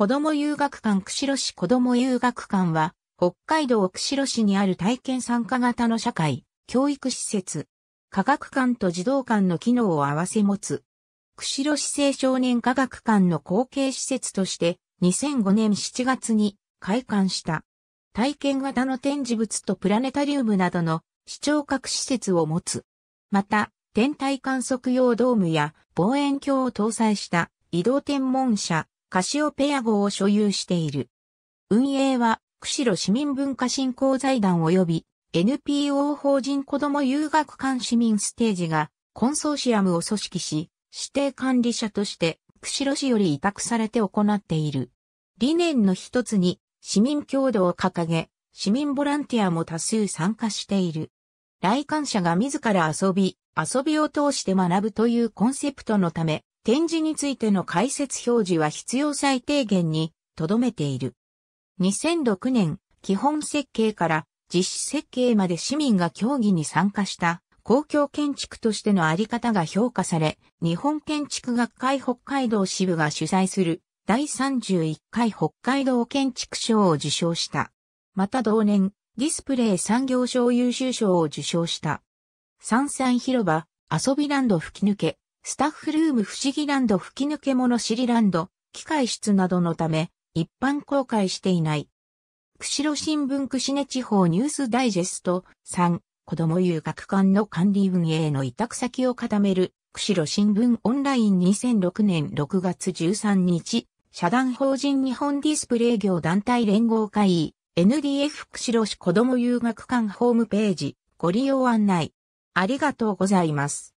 子供遊学館釧路市子供遊学館は、北海道釧路市にある体験参加型の社会、教育施設、科学館と児童館の機能を合わせ持つ、釧路市青少年科学館の後継施設として、2005年7月に開館した。体験型の展示物とプラネタリウムなどの視聴覚施設を持つ。また、天体観測用ドームや望遠鏡を搭載した移動天文車カシオペア号を所有している。運営は、釧路市民文化振興財団及び NPO 法人子ども遊学館市民ステージがコンソーシアムを組織し、指定管理者として釧路市より委託されて行っている。理念の一つに市民共同を掲げ、市民ボランティアも多数参加している。来館者が自ら遊び、遊びを通して学ぶというコンセプトのため、展示についての解説表示は必要最低限に留めている。2006年、基本設計から実施設計まで市民が協議に参加した公共建築としてのあり方が評価され、日本建築学会北海道支部が主催する第31回北海道建築賞を受賞した。また同年、ディスプレイ産業賞優秀賞を受賞した。三歳広場、遊びランド吹き抜け、スタッフルーム不思議ランド吹き抜け物知りランド、機械室などのため、一般公開していない。釧路新聞串根地方ニュースダイジェスト3、子供遊学館の管理運営の委託先を固める、釧路新聞オンライン2006年6月13日、社団法人日本ディスプレイ業団体連合会議、NDF 釧路市子供遊学館ホームページ、ご利用案内。ありがとうございます。